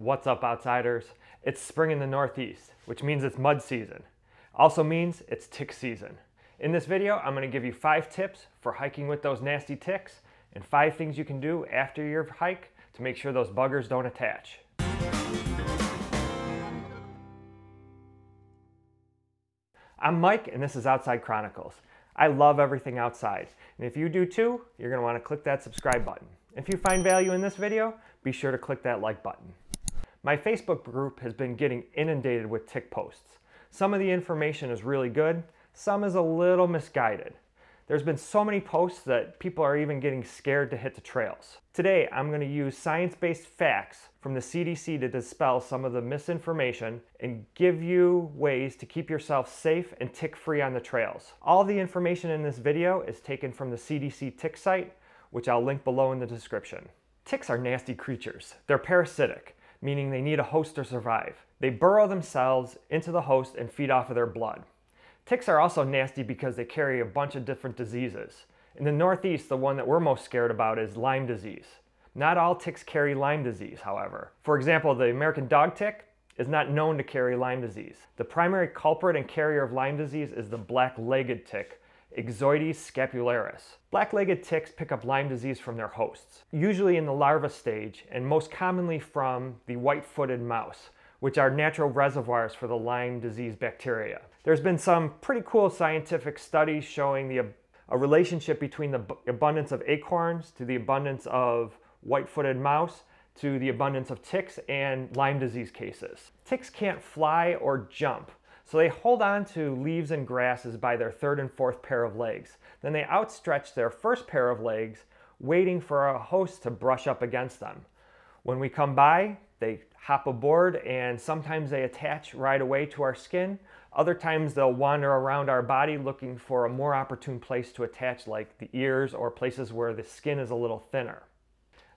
What's up, outsiders? It's spring in the Northeast, which means it's mud season. Also means it's tick season. In this video, I'm gonna give you five tips for hiking with those nasty ticks and five things you can do after your hike to make sure those buggers don't attach. I'm Mike and this is Outside Chronicles. I love everything outside. And if you do too, you're gonna to want to click that subscribe button. If you find value in this video, be sure to click that like button. My Facebook group has been getting inundated with tick posts. Some of the information is really good, some is a little misguided. There's been so many posts that people are even getting scared to hit the trails. Today, I'm going to use science-based facts from the CDC to dispel some of the misinformation and give you ways to keep yourself safe and tick-free on the trails. All the information in this video is taken from the CDC tick site, which I'll link below in the description. Ticks are nasty creatures. They're parasitic, meaning they need a host to survive. They burrow themselves into the host and feed off of their blood. Ticks are also nasty because they carry a bunch of different diseases. In the Northeast, the one that we're most scared about is Lyme disease. Not all ticks carry Lyme disease, however. For example, the American dog tick is not known to carry Lyme disease. The primary culprit and carrier of Lyme disease is the black-legged tick, Ixodes scapularis. Black-legged ticks pick up Lyme disease from their hosts, usually in the larva stage and most commonly from the white-footed mouse, which are natural reservoirs for the Lyme disease bacteria. There's been some pretty cool scientific studies showing the, a relationship between the abundance of acorns to the abundance of white-footed mouse to the abundance of ticks and Lyme disease cases. Ticks can't fly or jump, so they hold on to leaves and grasses by their third and fourth pair of legs. Then they outstretch their first pair of legs, waiting for a host to brush up against them. When we come by, they hop aboard and sometimes they attach right away to our skin. Other times they'll wander around our body looking for a more opportune place to attach like the ears or places where the skin is a little thinner.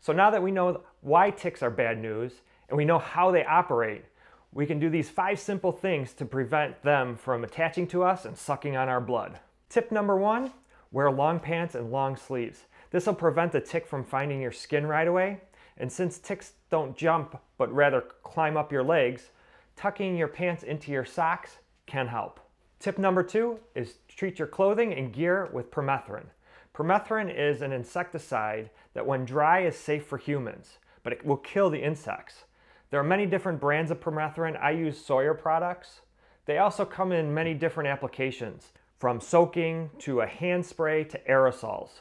So now that we know why ticks are bad news and we know how they operate, we can do these five simple things to prevent them from attaching to us and sucking on our blood. Tip number one, wear long pants and long sleeves. This will prevent the tick from finding your skin right away. And since ticks don't jump, but rather climb up your legs, tucking your pants into your socks can help. Tip number two is treat your clothing and gear with permethrin. Permethrin is an insecticide that when dry is safe for humans, but it will kill the insects. There are many different brands of permethrin. I use Sawyer products. They also come in many different applications, from soaking to a hand spray to aerosols.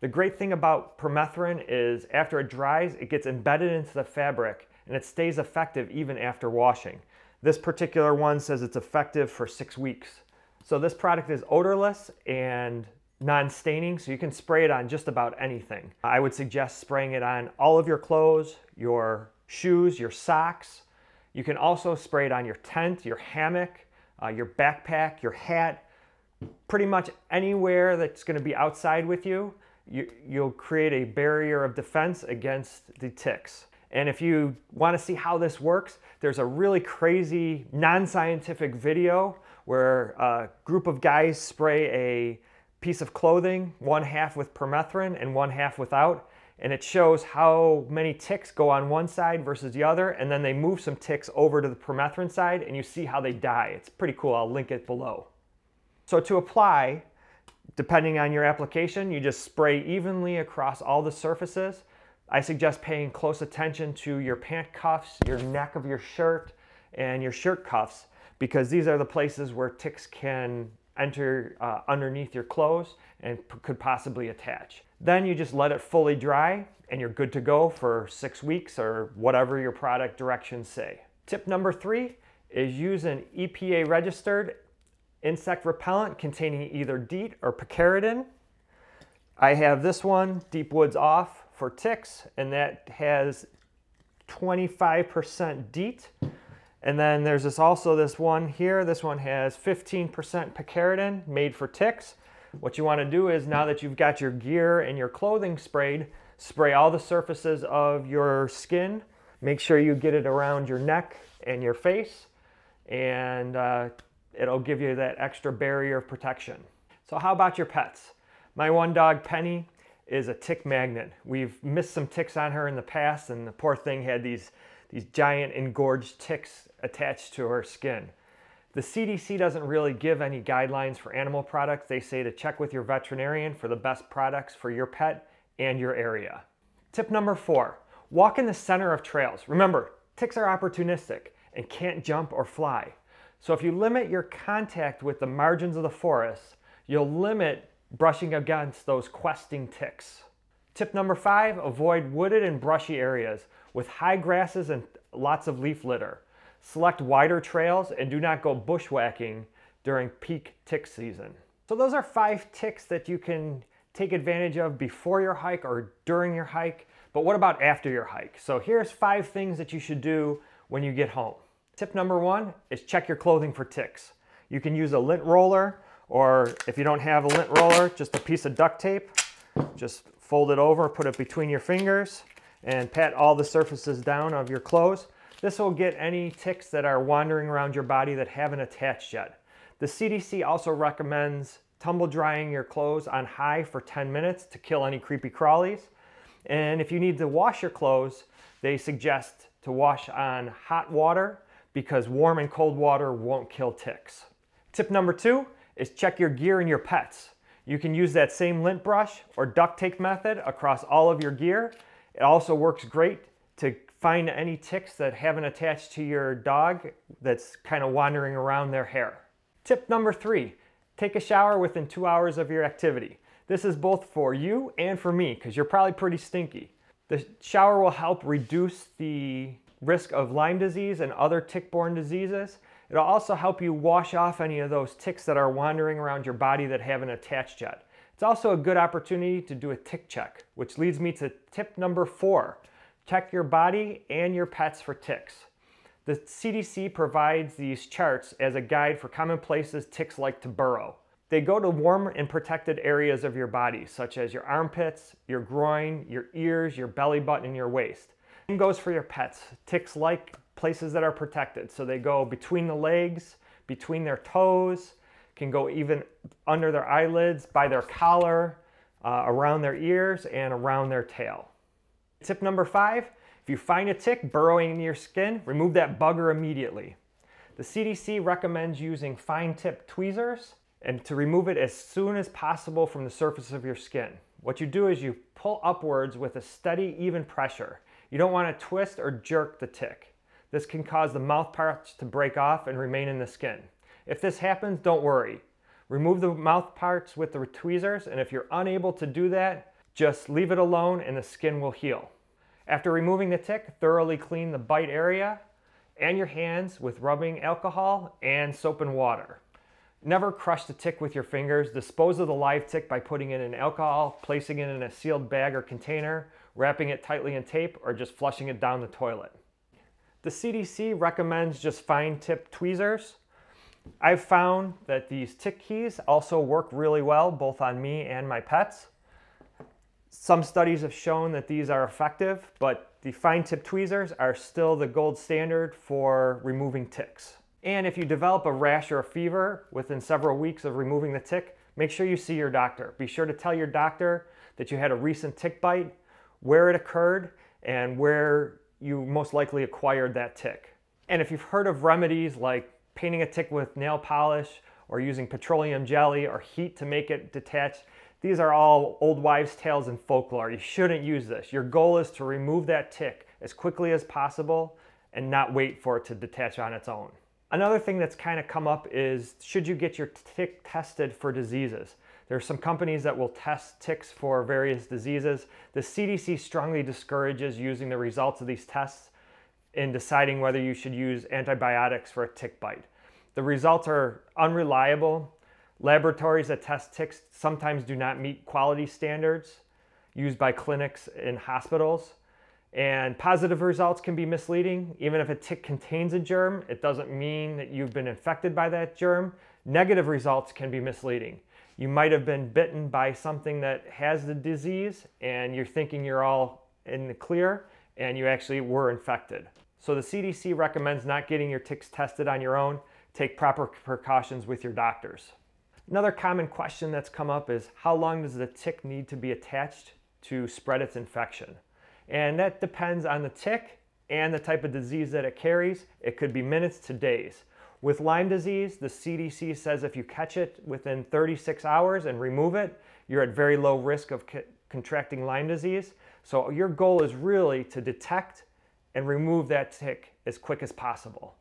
The great thing about permethrin is after it dries, it gets embedded into the fabric and it stays effective even after washing. This particular one says it's effective for six weeks. So this product is odorless and non-staining, so you can spray it on just about anything. I would suggest spraying it on all of your clothes, your shoes, your socks. You can also spray it on your tent, your hammock, uh, your backpack, your hat, pretty much anywhere that's going to be outside with you, you, you'll create a barrier of defense against the ticks. And if you want to see how this works, there's a really crazy non-scientific video where a group of guys spray a piece of clothing, one half with permethrin and one half without, and it shows how many ticks go on one side versus the other, and then they move some ticks over to the permethrin side, and you see how they die. It's pretty cool. I'll link it below. So to apply, depending on your application, you just spray evenly across all the surfaces. I suggest paying close attention to your pant cuffs, your neck of your shirt, and your shirt cuffs, because these are the places where ticks can enter uh, underneath your clothes and could possibly attach. Then you just let it fully dry and you're good to go for six weeks or whatever your product directions say. Tip number three is use an EPA registered insect repellent containing either DEET or picaridin. I have this one, Deep Woods Off for ticks, and that has 25% DEET. And then there's this also this one here. This one has 15% picaridin made for ticks. What you want to do is now that you've got your gear and your clothing sprayed, spray all the surfaces of your skin. Make sure you get it around your neck and your face and uh, it'll give you that extra barrier of protection. So how about your pets? My one dog, Penny, is a tick magnet. We've missed some ticks on her in the past and the poor thing had these these giant engorged ticks attached to her skin. The CDC doesn't really give any guidelines for animal products. They say to check with your veterinarian for the best products for your pet and your area. Tip number four, walk in the center of trails. Remember, ticks are opportunistic and can't jump or fly. So if you limit your contact with the margins of the forest, you'll limit brushing against those questing ticks. Tip number five, avoid wooded and brushy areas with high grasses and lots of leaf litter. Select wider trails and do not go bushwhacking during peak tick season. So those are five ticks that you can take advantage of before your hike or during your hike. But what about after your hike? So here's five things that you should do when you get home. Tip number one is check your clothing for ticks. You can use a lint roller or if you don't have a lint roller, just a piece of duct tape. Just fold it over, put it between your fingers and pat all the surfaces down of your clothes. This will get any ticks that are wandering around your body that haven't attached yet. The CDC also recommends tumble drying your clothes on high for 10 minutes to kill any creepy crawlies. And if you need to wash your clothes, they suggest to wash on hot water because warm and cold water won't kill ticks. Tip number two is check your gear and your pets. You can use that same lint brush or duct tape method across all of your gear. It also works great to find any ticks that haven't attached to your dog that's kind of wandering around their hair. Tip number three, take a shower within two hours of your activity. This is both for you and for me because you're probably pretty stinky. The shower will help reduce the risk of Lyme disease and other tick-borne diseases. It'll also help you wash off any of those ticks that are wandering around your body that haven't attached yet. It's also a good opportunity to do a tick check, which leads me to tip number four. Check your body and your pets for ticks. The CDC provides these charts as a guide for common places ticks like to burrow. They go to warm and protected areas of your body, such as your armpits, your groin, your ears, your belly button, and your waist. Same goes for your pets. Ticks like places that are protected. So they go between the legs, between their toes, can go even under their eyelids, by their collar, uh, around their ears, and around their tail. Tip number five, if you find a tick burrowing in your skin, remove that bugger immediately. The CDC recommends using fine tip tweezers and to remove it as soon as possible from the surface of your skin. What you do is you pull upwards with a steady, even pressure. You don't want to twist or jerk the tick. This can cause the mouth parts to break off and remain in the skin. If this happens, don't worry. Remove the mouth parts with the tweezers, and if you're unable to do that, just leave it alone and the skin will heal. After removing the tick, thoroughly clean the bite area and your hands with rubbing alcohol and soap and water. Never crush the tick with your fingers. Dispose of the live tick by putting it in alcohol, placing it in a sealed bag or container, wrapping it tightly in tape, or just flushing it down the toilet. The CDC recommends just fine tip tweezers. I've found that these tick keys also work really well, both on me and my pets. Some studies have shown that these are effective, but the fine tip tweezers are still the gold standard for removing ticks. And if you develop a rash or a fever within several weeks of removing the tick, make sure you see your doctor. Be sure to tell your doctor that you had a recent tick bite where it occurred, and where you most likely acquired that tick. And if you've heard of remedies like painting a tick with nail polish or using petroleum jelly or heat to make it detach, these are all old wives' tales and folklore. You shouldn't use this. Your goal is to remove that tick as quickly as possible and not wait for it to detach on its own. Another thing that's kind of come up is should you get your tick tested for diseases? There are some companies that will test ticks for various diseases. The CDC strongly discourages using the results of these tests in deciding whether you should use antibiotics for a tick bite. The results are unreliable. Laboratories that test ticks sometimes do not meet quality standards used by clinics and hospitals. And positive results can be misleading. Even if a tick contains a germ, it doesn't mean that you've been infected by that germ. Negative results can be misleading. You might have been bitten by something that has the disease and you're thinking you're all in the clear and you actually were infected. So the CDC recommends not getting your ticks tested on your own. Take proper precautions with your doctors. Another common question that's come up is how long does the tick need to be attached to spread its infection? And that depends on the tick and the type of disease that it carries, it could be minutes to days. With Lyme disease, the CDC says if you catch it within 36 hours and remove it, you're at very low risk of contracting Lyme disease. So your goal is really to detect and remove that tick as quick as possible.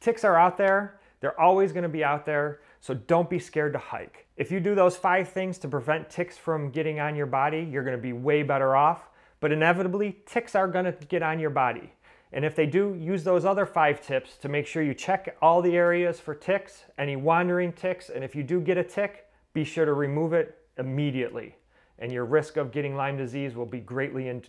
Ticks are out there, they're always gonna be out there, so don't be scared to hike. If you do those five things to prevent ticks from getting on your body, you're gonna be way better off, but inevitably, ticks are gonna get on your body. And if they do, use those other five tips to make sure you check all the areas for ticks, any wandering ticks, and if you do get a tick, be sure to remove it immediately. And your risk of getting Lyme disease will be greatly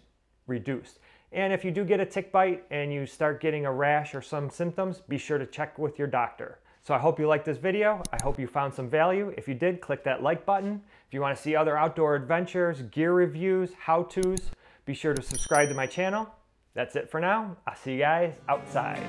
reduced. And if you do get a tick bite and you start getting a rash or some symptoms, be sure to check with your doctor. So I hope you liked this video. I hope you found some value. If you did, click that like button. If you want to see other outdoor adventures, gear reviews, how-tos, be sure to subscribe to my channel. That's it for now. I'll see you guys outside.